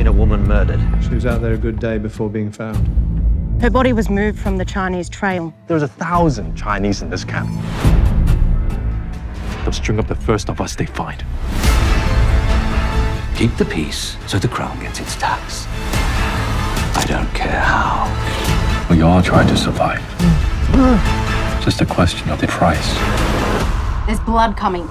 been a woman murdered. She was out there a good day before being found. Her body was moved from the Chinese trail. There was a thousand Chinese in this camp. They'll string up the first of us they find. Keep the peace so the crown gets its tax. I don't care how. We all try to survive. Mm. Just a question of the price. There's blood coming.